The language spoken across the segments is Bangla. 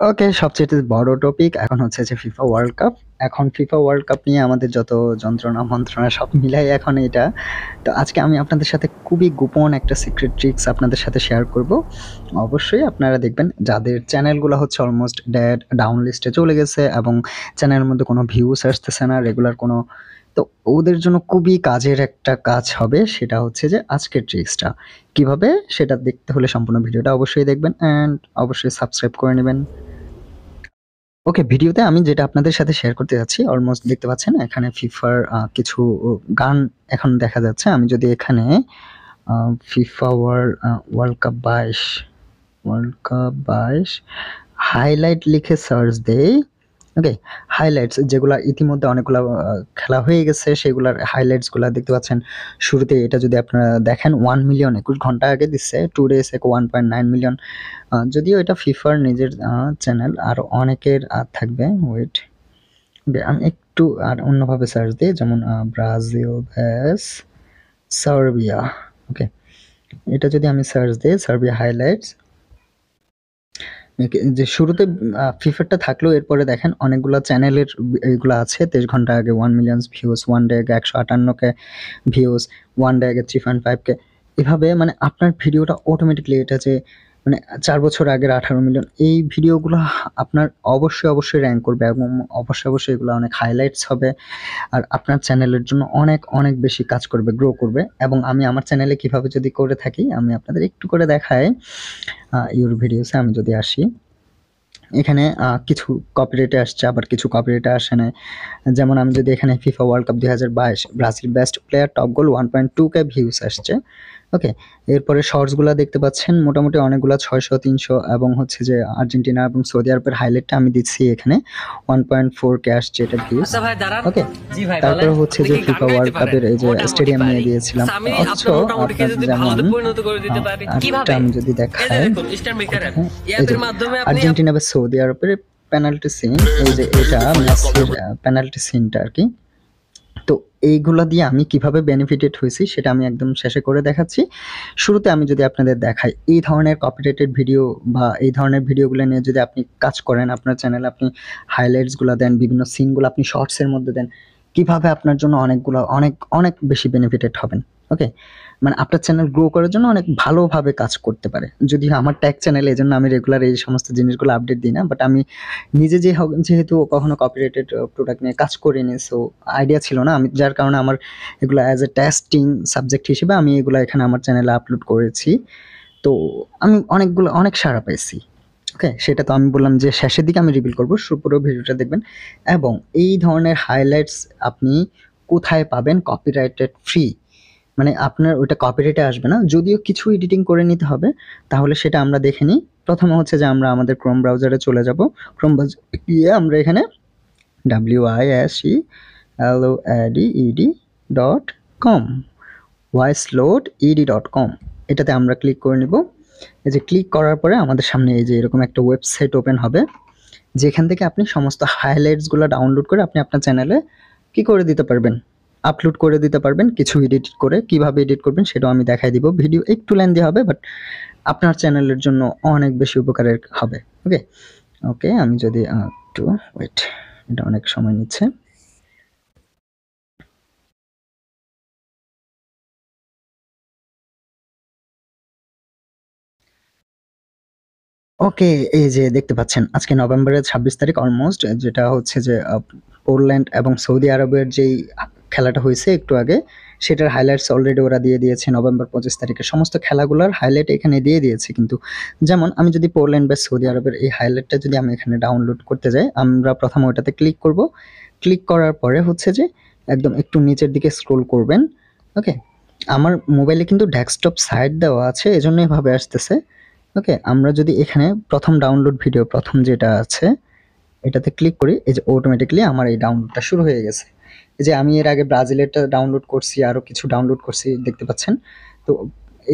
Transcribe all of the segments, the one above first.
ওকে, সবচেয়ে বড় টপিক এখন হচ্ছে যে ফিফা ওয়ার্ল্ড কাপ এখন ফিফা ওয়ার্ল্ড কাপ নিয়ে আমাদের যত যন্ত্রণা, মন্ত্রণা, সব মিলাই এখন এটা। তো আজকে আমি আপনাদের সাথে খুবই গোপন একটা সিক্রেট ট্রিক্স আপনাদের সাথে শেয়ার করব। অবশ্যই আপনারা দেখবেন, যাদের চ্যানেলগুলো হচ্ছে অলমোস্ট ড্যাড ডাউন লিস্টে চলে গেছে এবং চ্যানেলের মধ্যে কোনো ভিউস আসতেছে না রেগুলার কোনো তো ওদের জন্য খুবই কাজের একটা কাজ হবে, সেটা হচ্ছে যে আজকের ট্রিক্সটা। কীভাবে? সেটা দেখতে হলে সম্পূর্ণ ভিডিওটা অবশ্যই দেখবেন অ্যান্ড অবশ্যই সাবস্ক্রাইব করে নেবেন। ওকে, ভিডিওতে আমি যেটা আপনাদের সাথে শেয়ার করতে যাচ্ছি অলমোস্ট দেখতে পাচ্ছেন, এখানে ফিফার কিছু গান এখন দেখা যাচ্ছে। আমি যদি এখানে ফিফা ওয়ার্ল্ড ওয়ার্ল্ড কাপ বাইশ ওয়ার্ল্ড কাপ বাইশ হাইলাইট লিখে সার্চ দেই। ওকে হাইলাইটস যেগুলা ইতিমধ্যে অনেকগুলো খেলা হয়ে গেছে, সেগুলার হাইলাইটসগুলো দেখতে পাচ্ছেন। শুরুতে এটা যদি আপনারা দেখেন ওয়ান মিলিয়ন একুশ ঘণ্টা আগে দিচ্ছে টু ডেজ এক ওয়ান পয়েন্ট নাইন মিলিয়ন যদিও এটা ফিফার নিজের চ্যানেল আর অনেকের আর থাকবে ওয়েট আমি একটু আর অন্যভাবে সার্চ দিই, যেমন ব্রাজিল ভ্যাস সার্বিয়া ওকে এটা যদি আমি সার্চ দিই সার্বিয়া হাইলাইটস যে শুরুতে ফিফারটা থাকলেও এরপরে দেখেন অনেকগুলো চ্যানেলের এইগুলো আছে। তেইশ ঘণ্টা আগে one million views one day আগে একশো আটান্নকে ভিউজ ওয়ান ডে আগে থ্রি পয়েন্ট ফাইভকে এভাবে মানে আপনার ভিডিওটা অটোমেটিকলি এটা যে মানে চার বছর আগের আঠারো মিলিয়ন এই ভিডিওগুলো আপনার অবশ্যই অবশ্যই র্যাঙ্ক করবে এবং অবশ্যই অবশ্যই এগুলো অনেক হাইলাইটস হবে। আর আপনার চ্যানেলের জন্য অনেক অনেক বেশি কাজ করবে গ্রো করবে। এবং আমি আমার চ্যানেলে কীভাবে যদি করে থাকি, আমি আপনাদের একটু করে দেখাই। ইউর ভিডিওসে আমি যদি আসি। এখানে কিছু কপিরাইটে আসছে, আবার কিছু কপিরাইটে আসে না যেমন আমি যদি এখানে ফিফা ওয়ার্ল্ড কাপ দুই হাজার বাইশ, Brazil best player top goal one point two K views আসছে। ওকে এরপরে শর্টসগুলো দেখতে পাচ্ছেন মোটামুটি অনেকগুলো ছয়শো তিনশো এবং হচ্ছে যে আর্জেন্টিনা এবং সৌদি আরবের হাইলাইটটা আমি দিচ্ছি এখানে ওয়ান পয়েন্ট ফোর ক্যাশ এটা ভিউস ওকে তারপরে হচ্ছে যে ফিফা ওয়ার্ল্ড কাপের এই যে স্টেডিয়াম নিয়ে দিয়েছিলাম অথচ আমি যদি দেখাই আর্জেন্টিনা বা সৌদি আরবের পেনাল্টি সিন এই যে এটা মেসির পেনাল্টি সিনটা আর কি। এইগুলো দিয়ে আমি কীভাবে বেনিফিটেড হয়েছি সেটা আমি একদম শেষে করে দেখাচ্ছি। শুরুতে আমি যদি আপনাদের দেখাই, এই ধরনের কপিরেটেড ভিডিও বা এই ধরনের ভিডিওগুলো নিয়ে যদি আপনি কাজ করেন, আপনার চ্যানেলে আপনি হাইলাইটসগুলো দেন, বিভিন্ন সিনগুলো আপনি শর্টসের মধ্যে দেন, কীভাবে আপনার জন্য অনেকগুলো, অনেক অনেক বেশি বেনিফিটেড হবেন ওকে মানে আপনার চ্যানেল গ্রো করার জন্য অনেক ভালোভাবে কাজ করতে পারে। যদি আমার ট্যাগ চ্যানেল এই জন্য আমি রেগুলার এই সমস্ত জিনিসগুলো আপডেট দিই না বাট আমি নিজে যে যেহেতু কখনো কপিরাইটেড প্রোডাক্ট নিয়ে কাজ করিনি সো আইডিয়া ছিল না। আমি, যার কারণে আমার এগুলো অ্যাজ এ টেস্টিং সাবজেক্ট হিসেবে আমি এগুলো এখানে আমার চ্যানেলে আপলোড করেছি। তো আমি অনেকগুলো, অনেক সাড়া পাইছি ওকে সেটা তো আমি বললাম যে শেষের দিকে আমি রিভিল করব পুরো ভিডিওটা দেখবেন। এবং এই ধরনের হাইলাইটস আপনি কোথায় পাবেন কপিরাইটেড ফ্রি মানে আপনার ওইটা কপিরাইটে আসবে না। যদিও কিছু এডিটিং করে নিতে হবে, তাহলে সেটা আমরা দেখে নিই। প্রথমে হচ্ছে যে আমরা আমাদের ক্রোম ব্রাউজারে চলে যাব। ক্রোম ব্রাউজার গিয়ে আমরা এখানে W I S E L O A D E D dot com wise load E D dot com এটাতে আমরা ক্লিক করে নিব। এই যে ক্লিক করার পরে আমাদের সামনে এই যে এরকম একটা ওয়েবসাইট ওপেন হবে, যেখান থেকে আপনি সমস্ত হাইলাইটসগুলো ডাউনলোড করে আপনি আপনার চ্যানেলে কি করে দিতে পারবেন? আপলোড করে দিতে পারবেন, কিছু এডিট করে। কীভাবে এডিট করবেন সেটাও আমি দেখাই দিব। ভিডিও একটু লেন্দি হবে বাট আপনার চ্যানেলের জন্য অনেক বেশি উপকারের হবে। ওকে ওকে আমি যদি একটু ওয়েট এটা অনেক সময় নিচ্ছে। ওকে এই যে দেখতে পাচ্ছেন, আজকে নভেম্বরের ছাব্বিশ তারিখ অলমোস্ট যেটা হচ্ছে যে পোল্যান্ড এবং সৌদি আরবের যেই খেলাটা হয়েছে একটু আগে, সেটার হাইলাইটস অলরেডি ওরা দিয়ে দিয়েছে নভেম্বর পঁচিশ তারিখে। সমস্ত খেলাগুলোর হাইলাইট এখানে দিয়ে দিয়েছে কিন্তু। যেমন আমি যদি পোল্যান্ড বা সৌদি আরবের এই হাইলাইটটা যদি আমি এখানে ডাউনলোড করতে যাই, আমরা প্রথমে ওটাতে ক্লিক করব। ক্লিক করার পরে হচ্ছে যে একদম একটু নিচের দিকে স্ক্রোল করবেন ওকে আমার মোবাইলে কিন্তু ডেস্কটপ সাইড দেওয়া আছে, এজন্য এভাবে আসতেছে ওকে আমরা যদি এখানে প্রথম ডাউনলোড ভিডিও প্রথম যেটা আছে, এটাতে ক্লিক করি, এই যে অটোমেটিকলি আমার এই ডাউনলোডটা শুরু হয়ে গেছে। যে আমি এর আগে ব্রাজিলেরটা ডাউনলোড করছি আরও কিছু ডাউনলোড করছি, দেখতে পাচ্ছেন? তো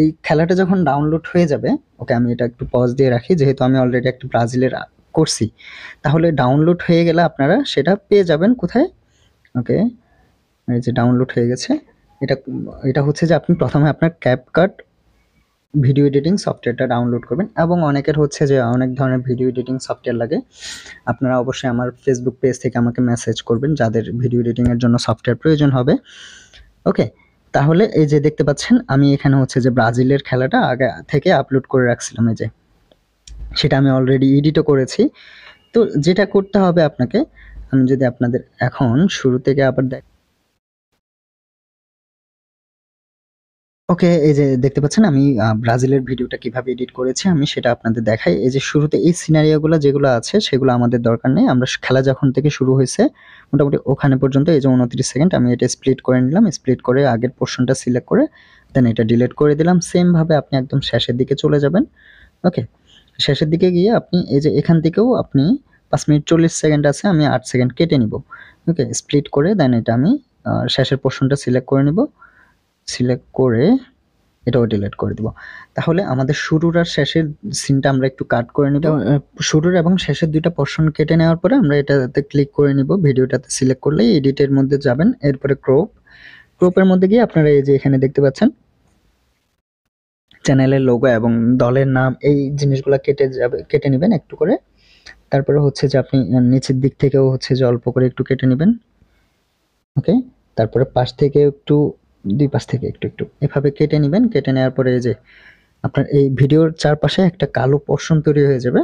এই খেলাটা যখন ডাউনলোড হয়ে যাবে, ওকে আমি এটা একটু পজ দিয়ে রাখি, যেহেতু আমি অলরেডি একটা ব্রাজিলের করছি। তাহলে ডাউনলোড হয়ে গেলে আপনারা সেটা পেয়ে যাবেন কোথায়? ওকে, এই যে ডাউনলোড হয়ে গেছে। এটা এটা হচ্ছে যে আপনি প্রথমে আপনার ক্যাপ কার্ড ভিডিও এডিটিং সফটওয়্যারটা ডাউনলোড করবেন এবং অনেকের হচ্ছে যে অনেক ধরনের ভিডিও এডিটিং সফটওয়্যার লাগে। আপনারা অবশ্যই আমার ফেসবুক পেজ থেকে আমাকে মেসেজ করবেন যাদের ভিডিও এডিটিংয়ের জন্য সফটওয়্যার প্রয়োজন হবে। ওকে তাহলে এই যে দেখতে পাচ্ছেন, আমি এখানে হচ্ছে যে ব্রাজিলের খেলাটা আগে থেকে আপলোড করে রাখছিলাম এই যে। সেটা আমি অলরেডি এডিটও করেছি। তো যেটা করতে হবে আপনাকে, আমি যদি আপনাদের এখন শুরু থেকে আবার দেখ ওকে, এই যে দেখতে পাচ্ছেন আমি ব্রাজিলের ভিডিওটা কীভাবে এডিট করেছি, আমি সেটা আপনাদের দেখাই। এই যে শুরুতে এই সিনারিওগুলো যেগুলো আছে, সেগুলো আমাদের দরকার নেই। আমরা খেলা যখন থেকে শুরু হয়েছে, মোটামুটি ওখানে পর্যন্ত এই যে উনত্রিশ সেকেন্ড, আমি এটা স্প্লিট করে নিলাম। স্প্লিট করে আগের পোর্শনটা সিলেক্ট করে দেন এটা ডিলিট করে দিলাম। সেমভাবে আপনি একদম শেষের দিকে চলে যাবেন। ওকে, শেষের দিকে গিয়ে আপনি এই যে এখান থেকেও আপনি পাঁচ মিনিট চল্লিশ সেকেন্ড আছে, আমি আট সেকেন্ড কেটে নিব। ওকে স্প্লিট করে দেন এটা আমি শেষের পোর্শনটা সিলেক্ট করে নিব। সিলেক্ট করে এটাও ডিলিট করে দিব। তাহলে আমাদের শুরুর আর শেষের সিনটা আমরা একটু কাট করে নিব। শুরুর এবং শেষের দুইটা পোর্শন কেটে নেওয়ার পরে আমরা এটাতে ক্লিক করে নিব। ভিডিওটাতে সিলেক্ট করলে এডিটের মধ্যে যাবেন। এরপরে ক্রপ ক্রপের মধ্যে গিয়ে আপনারা এই যে এখানে দেখতে পাচ্ছেন চ্যানেলের লোগো এবং দলের নাম, এই জিনিসগুলো কেটে যাবে, কেটে নেবেন একটু করে। তারপরে হচ্ছে যে আপনি নিচের দিক থেকেও হচ্ছে যে অল্প করে একটু কেটে নেবেন। ওকে তারপরে পাশ থেকে একটু দুই পাশ থেকে একটু একটু। এভাবে কেটে নেবেন, কেটে নেওয়ার পরে যে আপনার এই ভিডিওর চারপাশে একটা কালো পোর্শন তৈরি হয়ে যাবে।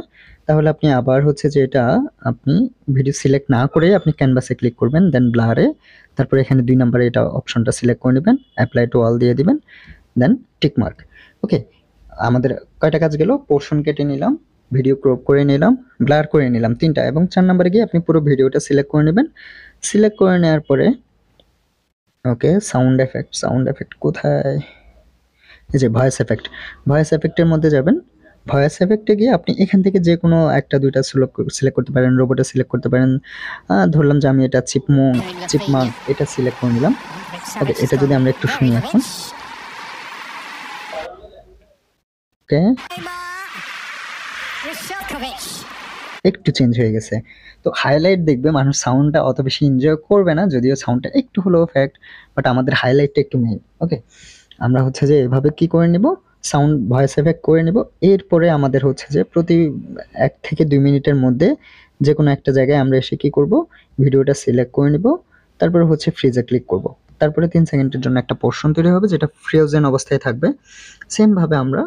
তাহলে আপনি আবার হচ্ছে যে এটা আপনি ভিডিও সিলেক্ট না করে আপনি ক্যানভাসে ক্লিক করবেন দেন ব্লারে তারপরে এখানে দুই নম্বরে এটা অপশনটা সিলেক্ট করে নেবেন অ্যাপ্লাই টু অল দিয়ে দিবেন দেন টিকমার্ক ওকে আমাদের কয়টা কাজ গেল? পোর্শন কেটে নিলাম ভিডিও ক্রপ করে নিলাম ব্লার করে নিলাম তিনটা এবং চার নম্বরে গিয়ে আপনি পুরো ভিডিওটা সিলেক্ট করে নেবেন। সিলেক্ট করে নেওয়ার পরে okay sound effect sound effect কোথায়? এই যে ভয়েস এফেক্ট ভয়েস এফেক্টের মধ্যে যাবেন। ভয়েস এফেক্টে গিয়ে আপনি এখান থেকে যে কোনো একটা, দুইটা সিলেক্ট করতে পারেন রোবটে সিলেক্ট করতে পারেন। ধরলাম যে আমি এটা চিপমো চিপমাং এটা সিলেক্ট করে নিলাম। ওকে এটা যদি আমরা একটু শুনি এখন। ওকে একটু চেঞ্জ হয়ে গেছে। তো হাইলাইট দেখবে মানুষ সাউন্ডটা অত বেশি এনজয় করবে না, যদিও সাউন্ডটা একটু হলেও ফ্যাক্ট বাট আমাদের হাইলাইটটা একটু মেইন ওকে আমরা হচ্ছে যে এভাবে কি করে নেব? সাউন্ড ভয়েস এফেক্ট করে নেব। এরপরে আমাদের হচ্ছে যে প্রতি এক থেকে দুই মিনিটের মধ্যে যে কোনো একটা জায়গায় আমরা এসে কী করব? ভিডিওটা সিলেক্ট করে নেব। তারপরে হচ্ছে ফ্রিজে ক্লিক করব। তারপরে তিন সেকেন্ডের জন্য একটা পোর্শন তৈরি হবে, যেটা ফ্রিওজেন অবস্থায় থাকবে। সেমভাবে আমরা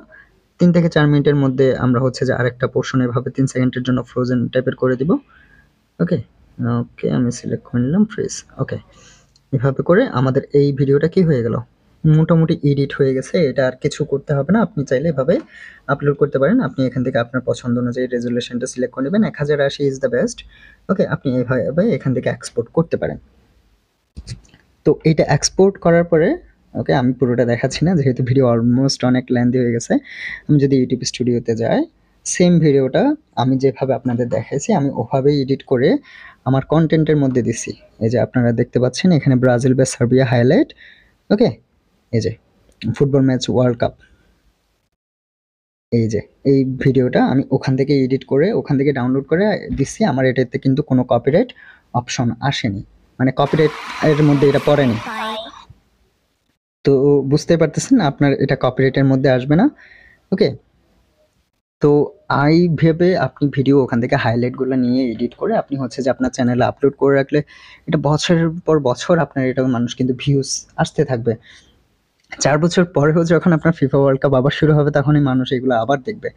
তিন থেকে চার মিনিটের মধ্যে আমরা হচ্ছে যে আরেকটা পোর্শন এভাবে তিন সেকেন্ডের জন্য ফ্রোজেন টাইপের করে দিব। ওকে ওকে আমি সিলেক্ট করে নিলাম ফ্রিজ ওকে এভাবে করে আমাদের এই ভিডিওটা কি হয়ে গেল? মোটামুটি এডিট হয়ে গেছে, এটা আর কিছু করতে হবে না। আপনি চাইলে এভাবে আপলোড করতে পারেন। আপনি এখান থেকে আপনার পছন্দ অনুযায়ী রেজুলেশনটা সিলেক্ট করে নেবেন। এক হাজার আশি ইজ দ্য বেস্ট ওকে আপনি এইভাবে এখান থেকে এক্সপোর্ট করতে পারেন। তো এটা এক্সপোর্ট করার পরে ওকে আমি পুরোটা দেখাচ্ছি না, যেহেতু ভিডিও অলমোস্ট অনেক লেন্দি হয়ে গেছে। আমি যদি ইউটিউব স্টুডিওতে যাই সেম ভিডিওটা আমি যেভাবে আপনাদের দেখাইছি, আমি ওভাবেই এডিট করে আমার কন্টেন্টের মধ্যে দিছি। এই যে আপনারা দেখতে পাচ্ছেন, এখানে ব্রাজিল বা সার্বিয়া হাইলাইট ওকে এই যে ফুটবল ম্যাচ ওয়ার্ল্ড কাপ এই যে, এই ভিডিওটা আমি ওখান থেকে এডিট করে, ওখান থেকে ডাউনলোড করে দিচ্ছি আমার এটাতে কিন্তু কোনো কপিরাইট অপশন আসেনি। মানে কপিরাইট এর মধ্যে এটা পড়েনি। তো বুঝতে পারতেছেন আপনার এটা কপিরাইটের মধ্যে আসবে না। ওকে তো আই ভেবে আপনি ভিডিও ওখান থেকে হাইলাইটগুলো নিয়ে এডিট করে আপনি হচ্ছে যে আপনার চ্যানেলে আপলোড করে রাখলে এটা বছরের পর বছর আপনার এটা মানুষ কিন্তু ভিউজ আসতে থাকবে। চার বছর পরেও যখন আপনার ফিফা ওয়ার্ল্ড কাপ আবার শুরু হবে, তখনই মানুষ এগুলো আবার দেখবে।